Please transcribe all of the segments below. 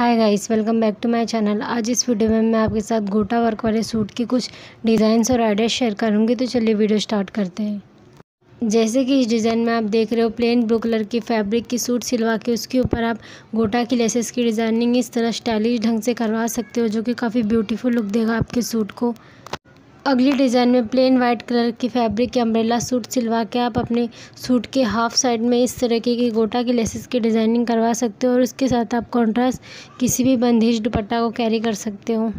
Hi guys, welcome back to my channel. आज इस video में मैं आपके साथ गोटा वर्क वाले सूट की कुछ डिज़ाइंस और आइडियाज़ शेयर करूँगी तो चलिए वीडियो स्टार्ट करते हैं। जैसे कि इस डिज़ाइन में आप देख रहे हो, प्लेन ब्लू कलर की फैब्रिक की सूट सिलवा के उसके ऊपर आप गोटा की लेसेस की डिज़ाइनिंग इस तरह स्टाइलिश ढंग से करवा सकते हो, जो कि काफ़ी ब्यूटीफुल लुक देगा आपके सूट को। अगली डिज़ाइन में प्लेन वाइट कलर की फैब्रिक के अम्ब्रेला सूट सिलवा के आप अपने सूट के हाफ़ साइड में इस तरीके की गोटा की लेसेस की डिज़ाइनिंग करवा सकते हो और उसके साथ आप कॉन्ट्रास्ट किसी भी बंदिश दुपट्टा को कैरी कर सकते हो।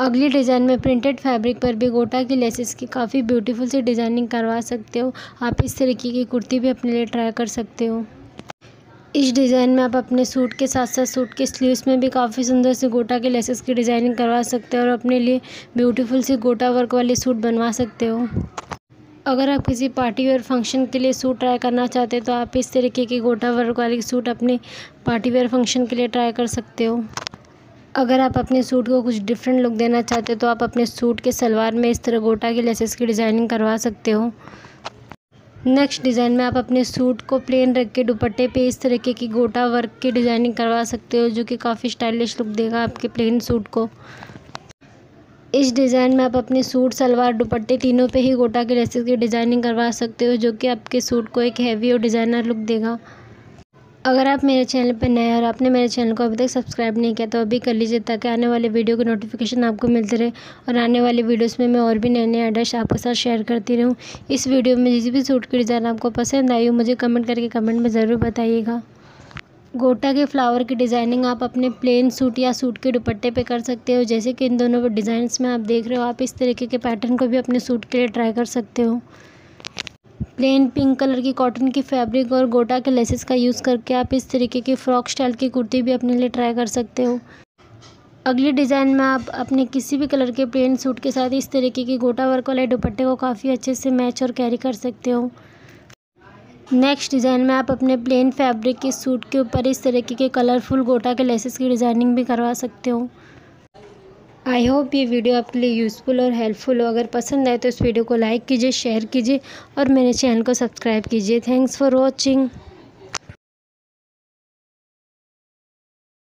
अगली डिज़ाइन में प्रिंटेड फैब्रिक पर भी गोटा की लेसेस की काफ़ी ब्यूटीफुल सी डिज़ाइनिंग करवा सकते हो। आप इस तरीके की कुर्ती भी अपने लिए ट्राई कर सकते हो। इस डिज़ाइन में आप अपने सूट के साथ साथ सूट के स्लीव्स में भी काफ़ी सुंदर से गोटा के लेसेस की डिज़ाइनिंग करवा सकते हो और अपने लिए ब्यूटीफुल सी गोटा वर्क वाले सूट बनवा सकते हो। अगर आप किसी पार्टी वेयर फ़ंक्शन के लिए सूट ट्राई करना चाहते हैं तो आप इस तरीके की गोटा वर्क वाले सूट अपने पार्टी वेयर फ़ंक्शन के लिए ट्राई कर सकते हो। अगर आप अपने सूट को कुछ डिफरेंट लुक देना चाहते हो तो आप अपने सूट के सलवार में इस तरह गोटा के लेसेस की डिज़ाइनिंग करवा सकते हो। नेक्स्ट डिज़ाइन में आप अपने सूट को प्लेन रख के दुपट्टे पे इस तरीके की गोटा वर्क की डिज़ाइनिंग करवा सकते हो, जो कि काफ़ी स्टाइलिश लुक देगा आपके प्लेन सूट को। इस डिज़ाइन में आप अपने सूट सलवार, दुपट्टे तीनों पे ही गोटा के लेसेस की डिज़ाइनिंग करवा सकते हो, जो कि आपके सूट को एक हैवी और डिज़ाइनर लुक देगा। अगर आप मेरे चैनल पर नए और आपने मेरे चैनल को अभी तक सब्सक्राइब नहीं किया तो अभी कर लीजिए ताकि आने वाले वीडियो की नोटिफिकेशन आपको मिलते रहे और आने वाली वीडियोस में मैं और भी नए नए आइडियाज़ आपके साथ शेयर करती रहूँ। इस वीडियो में जिस भी सूट की डिज़ाइन आपको पसंद आई हो, मुझे कमेंट करके कमेंट में ज़रूर बताइएगा। गोटा के फ्लावर की डिज़ाइनिंग आप अपने प्लेन सूट या सूट के दुपट्टे पे कर सकते हो, जैसे कि इन दोनों डिज़ाइंस में आप देख रहे हो, आप इस तरीके के पैटर्न को भी अपने सूट के लिए ट्राई कर सकते हो। प्लेन पिंक कलर की कॉटन की फैब्रिक और गोटा के लेसेस का यूज़ करके आप इस तरीके की फ्रॉक स्टाइल की कुर्ती भी अपने लिए ट्राई कर सकते हो। अगली डिज़ाइन में आप अपने किसी भी कलर के प्लेन सूट के साथ इस तरीके की गोटा वर्क वाले दुपट्टे को काफ़ी अच्छे से मैच और कैरी कर सकते हो। नेक्स्ट डिज़ाइन में आप अपने प्लेन फैब्रिक के सूट के ऊपर इस तरीके के कलरफुल गोटा के लेसेस की डिज़ाइनिंग भी करवा सकते हो। आई होप ये वीडियो आपके लिए यूज़फुल और हेल्पफुल हो। अगर पसंद आए तो इस वीडियो को लाइक कीजिए, शेयर कीजिए और मेरे चैनल को सब्सक्राइब कीजिए। Thanks for watching.